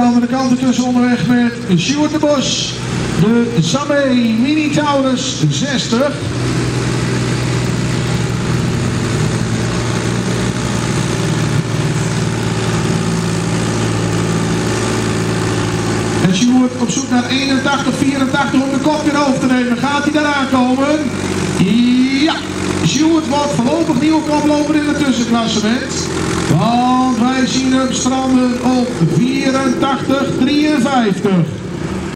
ondertussen onderweg met Sjoerd de Bos. De Samme Mini Taurus 60. En Sjoerd op zoek naar 81, 84 om de kop weer over te nemen. Gaat hij daar aankomen? Ja, Sjoerd wordt voorlopig nieuwe koploper in het tussenklassement. Want wij zien hem stranden op 84, 53.